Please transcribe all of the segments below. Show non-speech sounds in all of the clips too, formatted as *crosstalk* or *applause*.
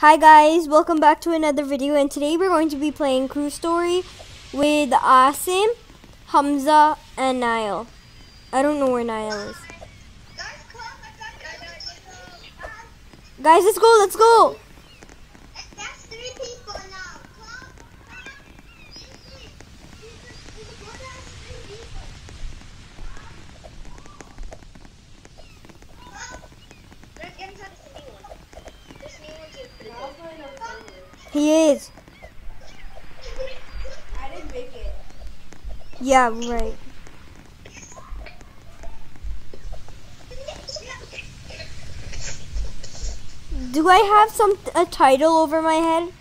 Hi guys, welcome back to another video and today we're going to be playing Cruise Story with Asim, Hamza, and Niall. I don't know where Niall is. Guys, let's go, let's go! That's three people now. Come. Let's get inside this new one. This new one's pretty good. He is. I didn't make it. Yeah, right. Do I have some a title over my head?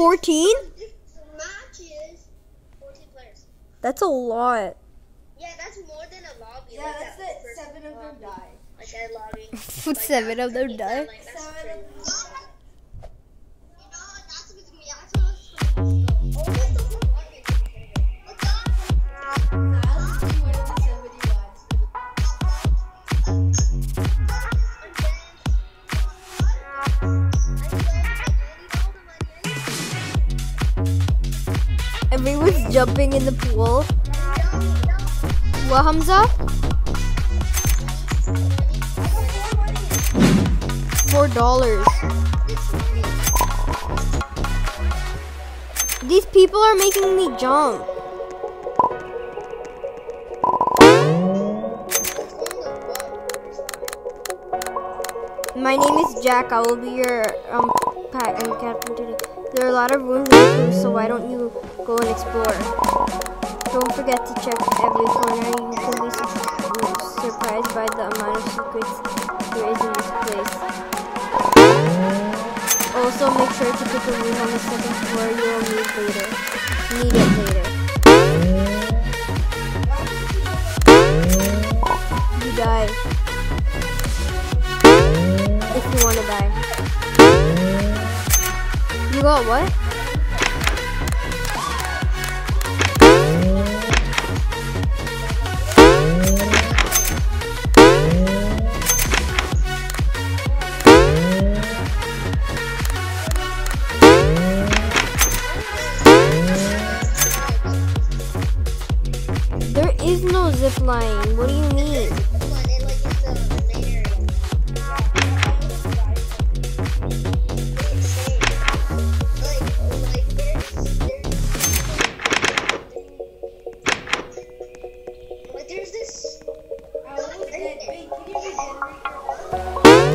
Fourteen? Matches. 14 players. That's a lot. Yeah, that's more than a lobby. Yeah, like that's that it. Seven of them lobby. die. Like that lobby. *laughs* Would seven of them die? Jumping in the pool. What, Hamza? Four dollars. These people are making me jump. My name is Jack. I will be your um captain today. There are a lot of rooms in so why don't you go and explore? Don't forget to check every corner. You can be surprised by the amount of secrets there is in this place. Also, make sure to pick a room on the second floor. You will need later. Need it later. You die. If you want to die. You got what? Is no zip line. What do you mean?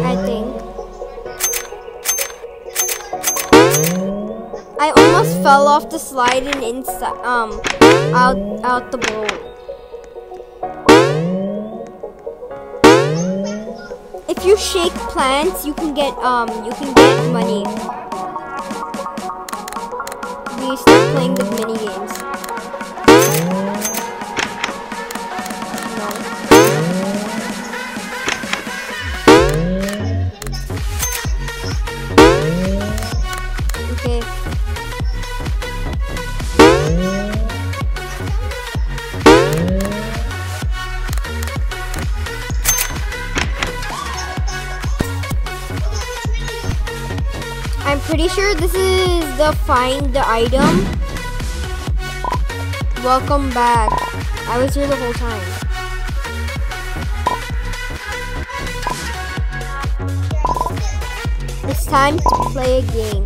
I think. I almost fell off the slide and inside um out out the boat. Shake plants, you can get um you can get money. We start playing the mini games. Sure this is the find the item. Welcome back. I was here the whole time. It's time to play a game.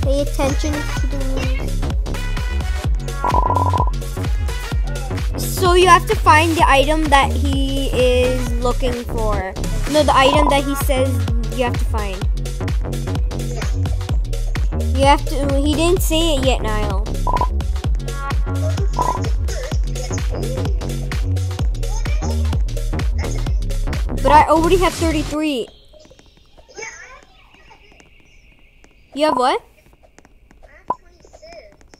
Pay attention to the rules. So you have to find the item that he is looking for. No, the item that he says you have to find. You have to. He didn't say it yet, Niall. But I already have 33. You have what?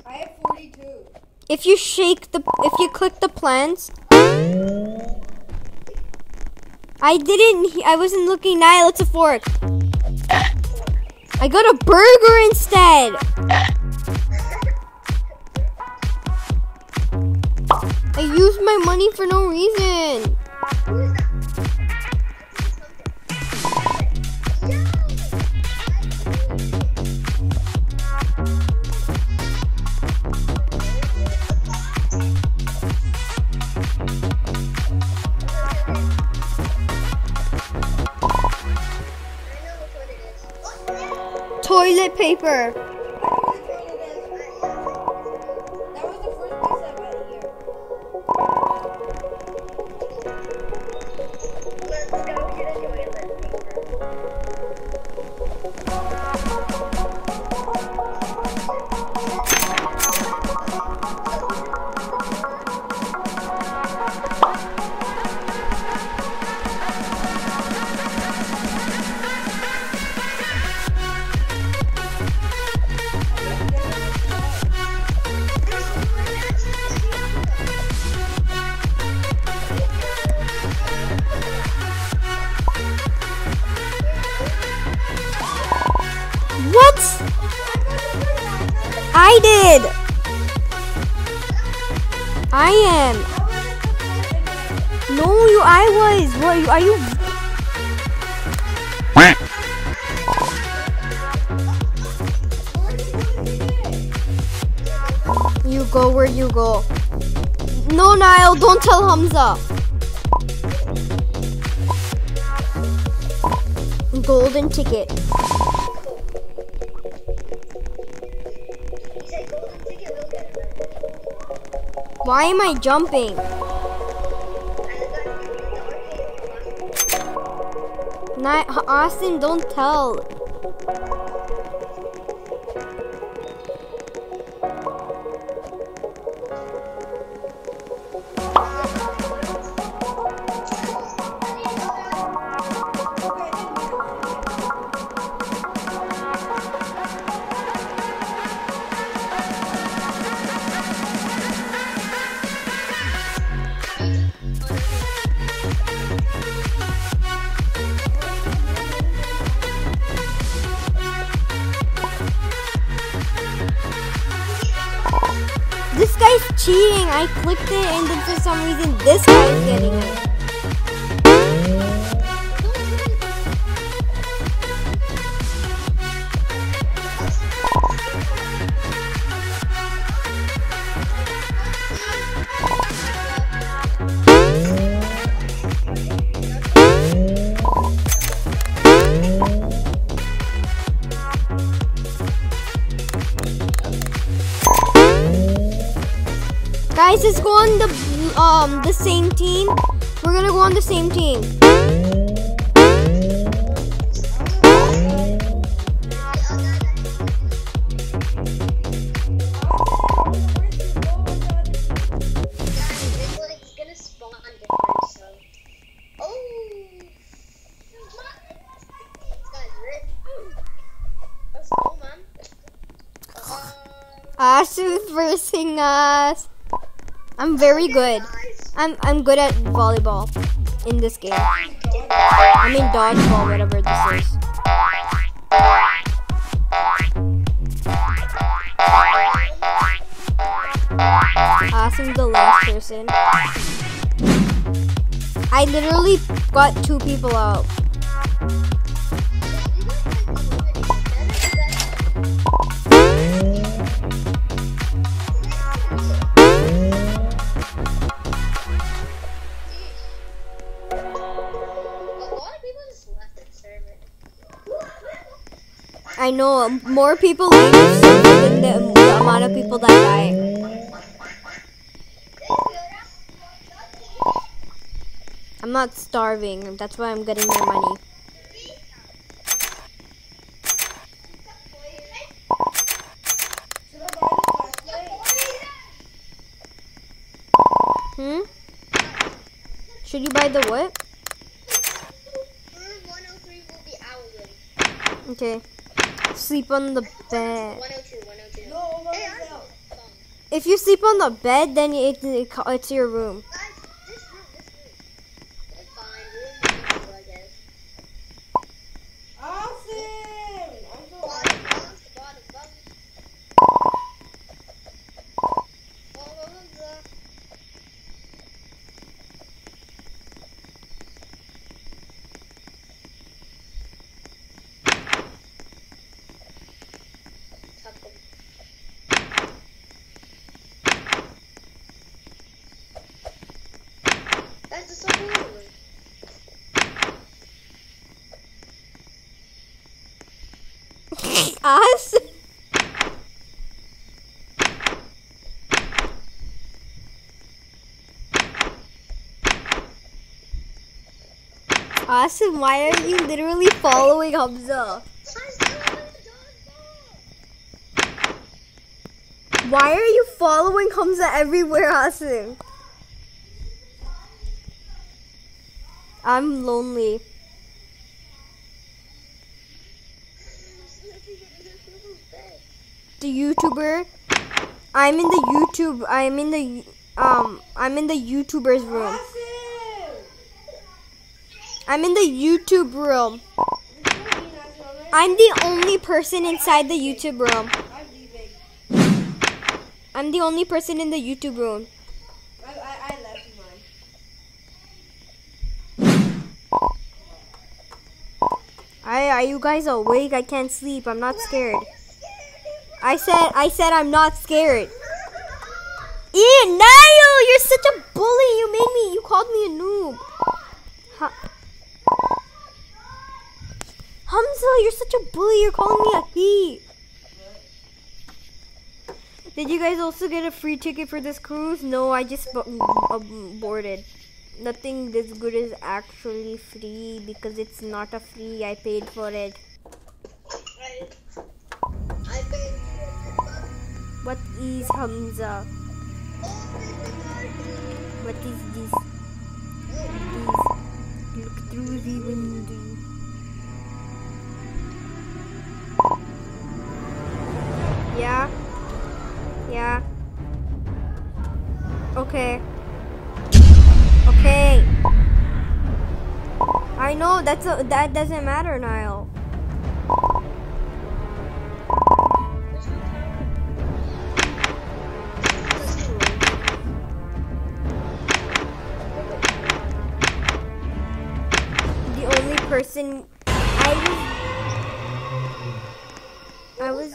I have 42. If you shake the, if you click the plants, I didn't. I wasn't looking. Niall, it's a fork. I got a burger instead. I used my money for no reason. Toilet You go where you go. No, Niall. Don't tell Hamza. Golden ticket. Why am I jumping? Ni- Austin, don't tell. This guy's cheating. I clicked it and then for some reason this guy's getting it. Um the same team. We're gonna go on the same team. It's like it's gonna spawn different, so. Guys, we're- Let's go, man. Um, Asu's versing us. I'm very good. I'm I'm good at volleyball in this game. I mean dodgeball, whatever this is. Asim the last person. I literally got two people out. I know more people leave than the, the amount of people that die. I'm not starving. That's why I'm getting my money. Hmm? Should you buy the what? Okay. Sleep on the bed. 102, 102. No, over Hey, myself. Arnold. Come. If you sleep on the bed, then it, it, it's your room. Guys, this room, this room. It's fine. Room 102, I guess. Austin! I'm so Us? Awesome, why are you literally following Hamza? Why are you following Hamza everywhere, Asim? I'm lonely. The YouTuber. I'm in the YouTube. I'm in the um. I'm in the YouTuber's room. I'm in the YouTube room. I'm the only person inside the YouTube room. I'm the only person in the YouTube room. I, are you guys awake? I can't sleep. I'm not scared. I said I said I'm not scared. Ian, Niall, you're such a bully. You made me. You called me a noob. Ha- Hamza, you're such a bully. You're calling me a he. Did you guys also get a free ticket for this cruise? No, I just um, boarded. Nothing this good is actually free because it's not a free. I paid for it. I paid What is Hamza? What is this? This. Look through the window. Yeah. Yeah. Okay. Okay. I know that's a, that doesn't matter, Niall. Person I was I was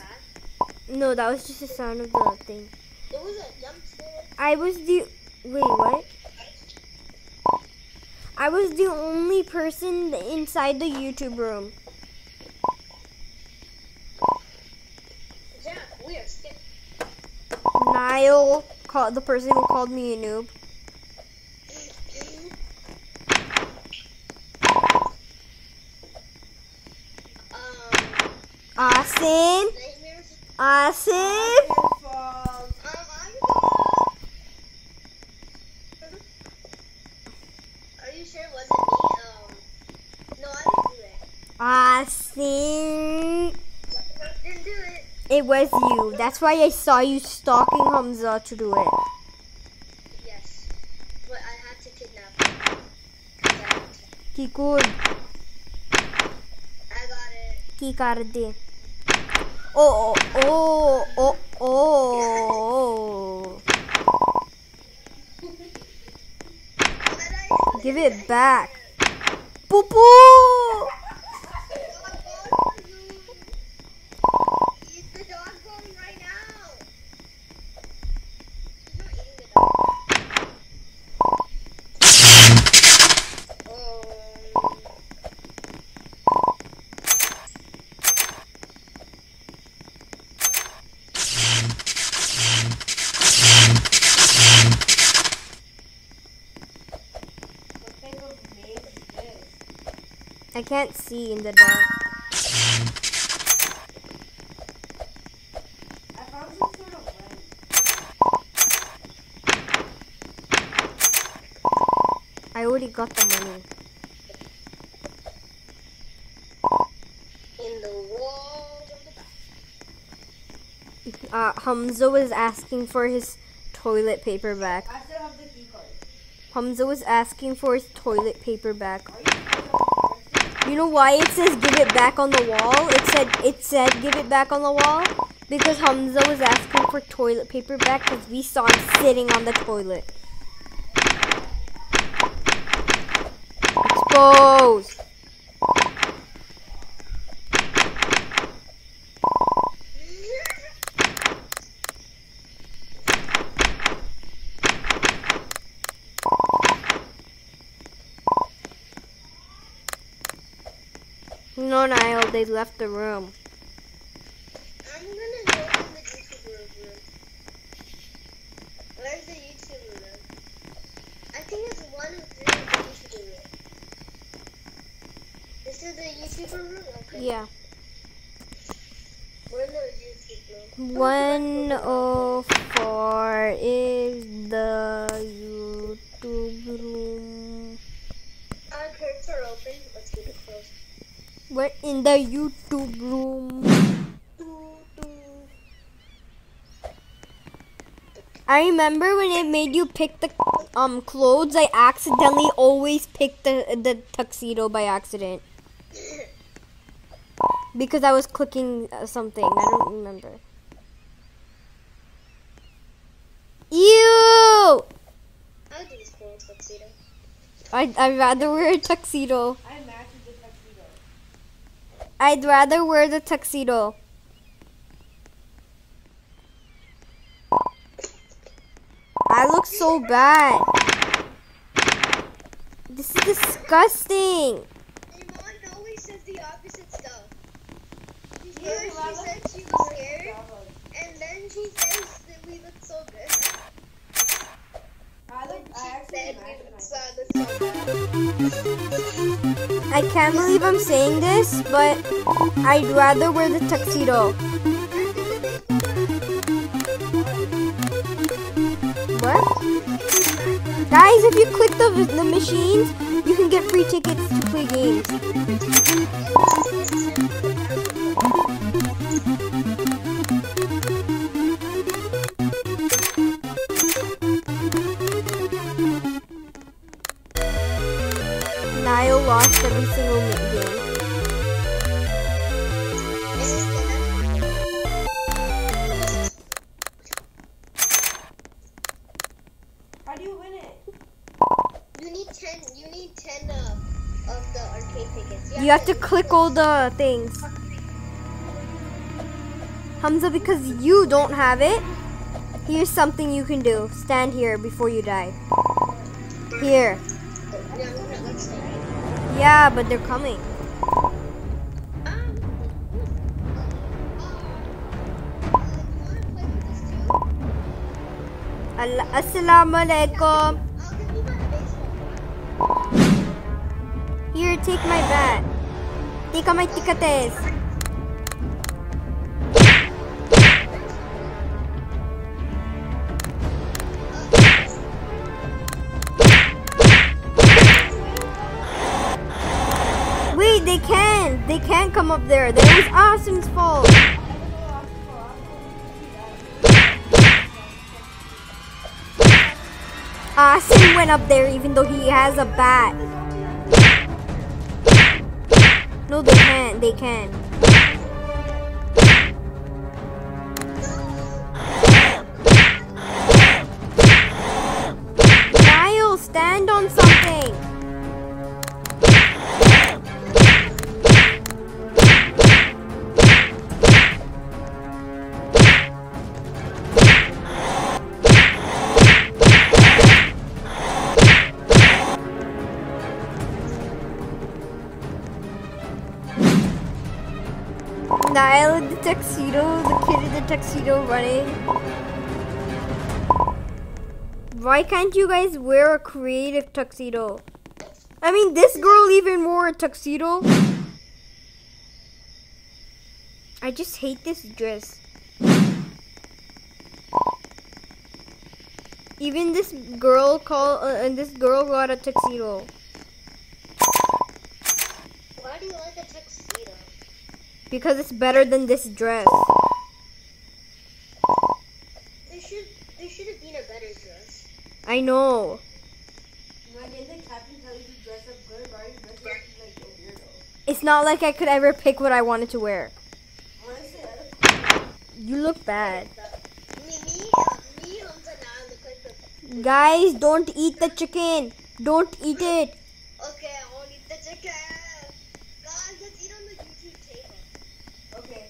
no, that was just the sound of the thing. There was a jump scare. I was the wait, what? I was the only person inside the YouTube room. Jack, we are. Niall called the person who called me a noob. Um, Asim, nightmares. Asim. Fault. Um, I'm Are you sure it wasn't me? Um, no, I Asim. didn't do it. Didn't do it. It was you. That's why I saw you stalking Hamza to do it. Yes, but I had to kidnap him. had could. I got it. Ki kar de. Oh, oh, oh, oh, oh. Give it back. Poo poo. Eat the dog bone right now. He's not eating the dog. Um, What type of maze is this? I can't see in the dark. I found some sort of lens. I already got the money. in the walls of the bathroom. Uh, Hamza was asking for his toilet paper back. I still have the key card. Hamza was asking for his toilet paper back. You know why it says give it back on the wall? It said it said give it back on the wall because Hamza was asking for toilet paper back because we saw him sitting on the toilet. Exposed. No, Niall, they left the room. Yeah. We're in the YouTube room. 104 is the YouTube room. Our curtains are open. Let's keep it closed. We're in the YouTube room. I remember when it made you pick the um clothes. I accidentally always picked the the tuxedo by accident because I was clicking uh, something. I don't remember. Ew! I'll do this cool tuxedo. I'd, I'd rather wear a tuxedo. I tuxedo. I'd rather wear the tuxedo. I look so bad. This is disgusting. And always says the opposite stuff. She, she said she was scared, and then she says that we look so good. I look. I She actually said matched we look my. so, look so bad. I can't believe I'm saying this, but I'd rather wear the tuxedo. What? Guys, if you click the, the machines, you can get free tickets to play games. The things. Hamza, because you don't have it, here's something you can do. Stand here before you die. Here. Yeah, but they're coming. Al- Assalamu alaikum. Here, take my bat. Wait, they can. They can come up there. That was Asim's fault. Asim went up there even though he has a bat. No, they can't. They can. Tuxedo, the kid in the tuxedo running. Why can't you guys wear a creative tuxedo? I mean, this girl even wore a tuxedo. I just hate this dress. Even this girl call uh, and this girl got a tuxedo. Why do you like a tuxedo? Because it's better than this dress. There should there should have been a better dress. I know. Why didn't the captain tell you to dress up good? Why are you dressing up like a weirdo? It's not like I could ever pick what I wanted to wear. Honestly, I look You look bad. Guys, don't eat the chicken. Don't eat it. Okay, I won't eat the chicken. Guys, let's eat on the YouTube table. okay.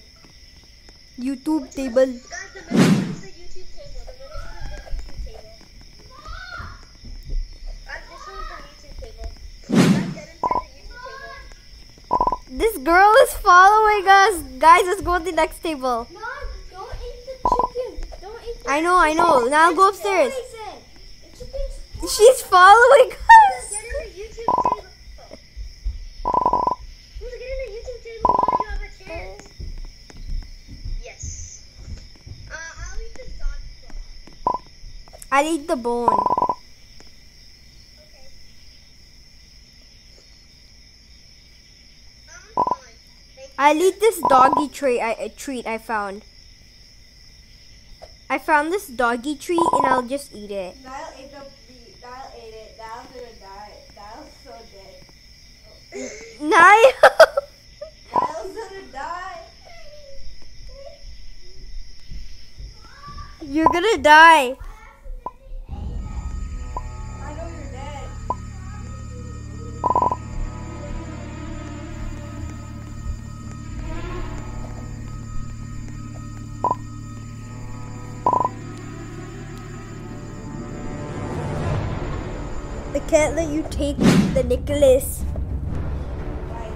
YouTube table. Guys, the middle one is the YouTube table. The middle one is the YouTube table. Guys, this one is the YouTube table. Guys, get inside the YouTube table. This girl is following us. Guys, let's go to the next table. Mom, don't eat the chicken. Don't eat the I know, I know. Now go upstairs. poison. The chicken's She's following us. Get in the YouTube table. Who's getting the YouTube table while you I'll eat the bone. Okay. I'm fine. Thank you. I'll eat this doggy treat I, uh, treat I found. I found this doggy treat and I'll just eat it. Niall ate the meat. Niall ate it. Niall's gonna die. Niall's so dead. *laughs* Niall! Niall's gonna die. You're gonna die. Can't let you take the I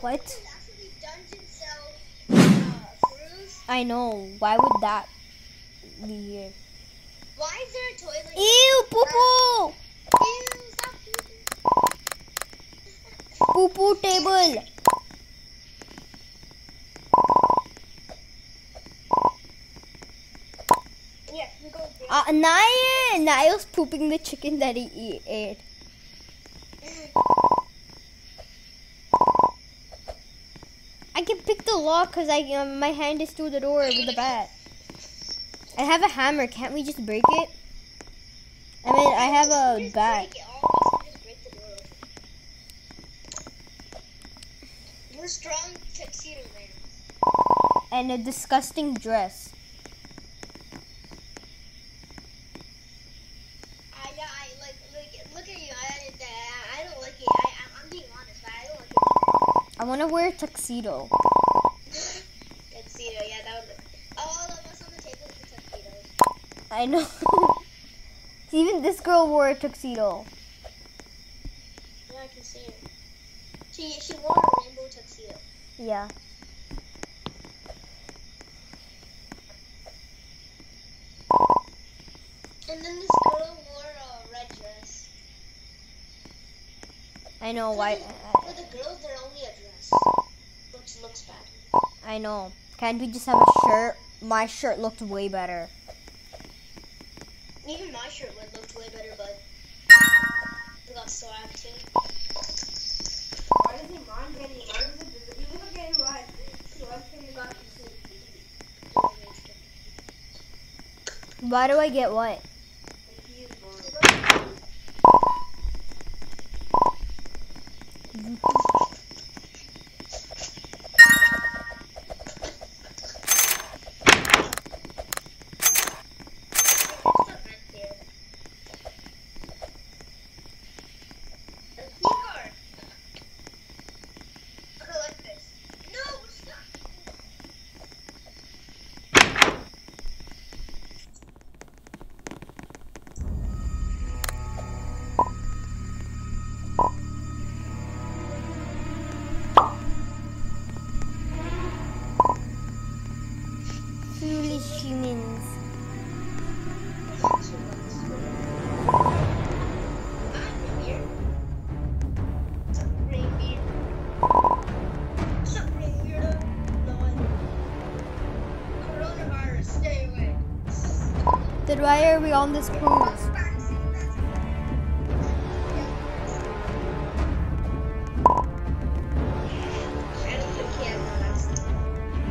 What? I know. Why would that be here? Why is there a toilet? Ew, poo poo! Ew, stop. Poo poo table. Yeah, we go there. Uh, Niall! Niall's pooping the chicken that he ate. I can pick the lock because I um, my hand is through the door with the bat. I have a hammer. Can't we just break it? I mean, I have a bat. break it almost and just break the door open. We're strong tuxedo man. and a disgusting dress. I, I like, like, look at you. I, I, I don't like it. I, I'm- I'm being honest. I don't like I want to wear a tuxedo. Tuxedo, yeah, that would. All of us on the table the tuxedos. I know. *laughs* Even this girl wore a tuxedo. Yeah, I can see it. She, she wore a rainbow tuxedo. Yeah. And then this girl wore a red dress. I know why. For the girls, they're only. Looks looks bad. I know. Can't we just have a shirt? My shirt looked way better. Even my shirt would look way better, but I got swag too. Why does he mind getting why does it you look at right? So I can about Why do I get what? Why are we on this cruise?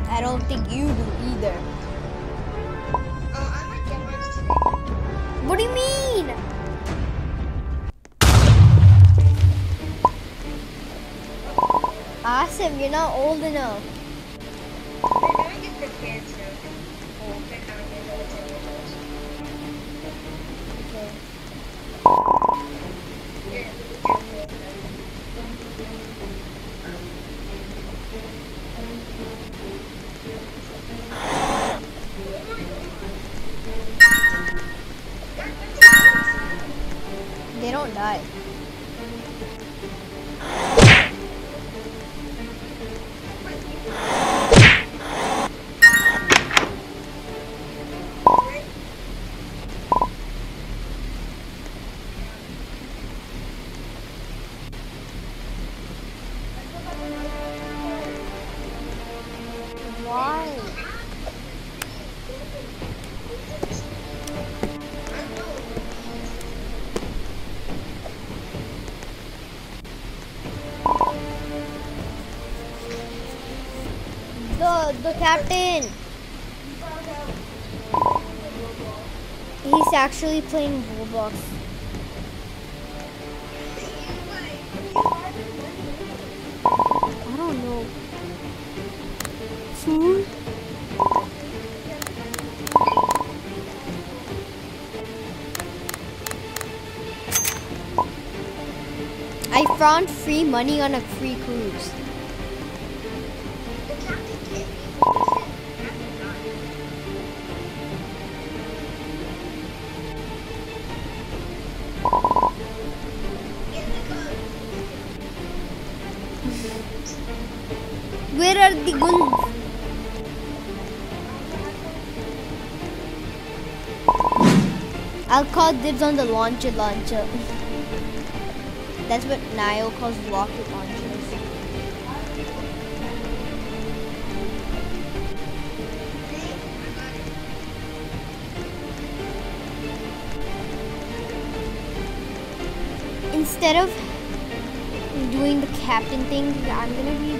I don't think you do either. What do you mean? Awesome, you're not old enough. Die. The captain. He's actually playing Roblox. I don't know. Food? I found free money on a free cruise. I'll dibs on the launcher launcher. That's what Niall calls rocket launchers. Instead of doing the captain thing, I'm gonna be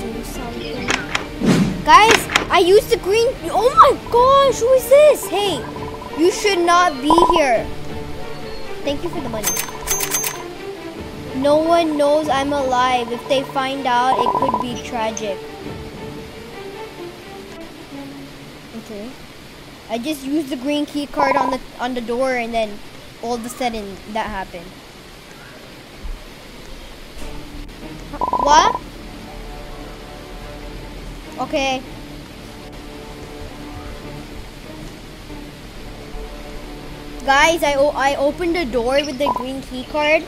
doing something. Guys, I used the green. Oh my gosh, who is this? Hey, you should not be here. Thank you for the money. No one knows I'm alive. If they find out, it could be tragic. Okay. I just used the green key card on the on the door and then all of a sudden that happened. What? Okay. Guys, I, I opened the door with the green key card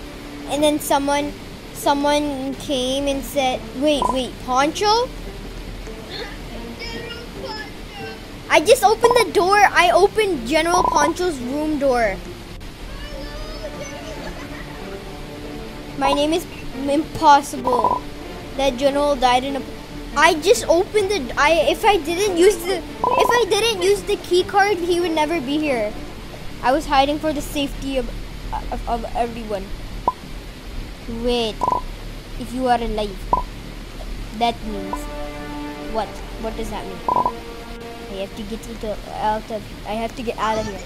and then someone someone came and said, "Wait, wait, Poncho?" I just opened the door. I opened General Poncho's room door. My name is Impossible. That general died in a. I just opened the. I if I didn't use the if I didn't use the key card, he would never be here. I was hiding for the safety of of, of everyone. Wait, if you are alive, that means what? What does that mean? I have to get into out of. I have to get out of here.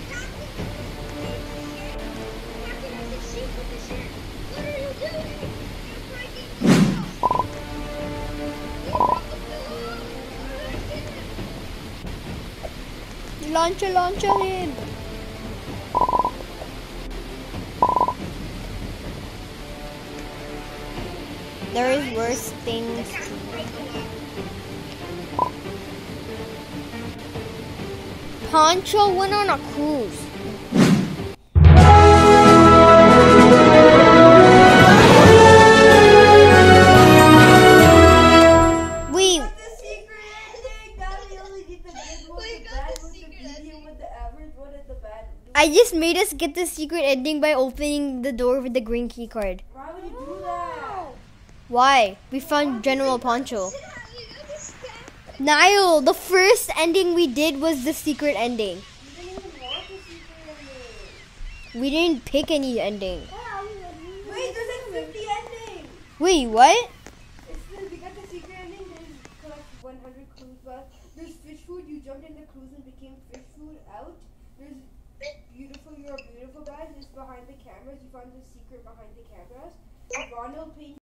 Launcher, launcher him. There is worse things. Poncho went on a cruise. We. I just made us get the secret ending by opening the door with the green key card. Why would you do that? Why? We found General Poncho. Niall, the first ending we did was the secret ending. You didn't even want the secret ending. We didn't pick any ending. Wait, there's like 50 endings. Wait, what? It's the, we got the secret ending. There's collect 100 clues left. There's fish food. You jumped in the clues and became fish food out. There's beautiful. You're beautiful guys. It's behind the cameras. You found the secret behind the cameras. Ronald painted.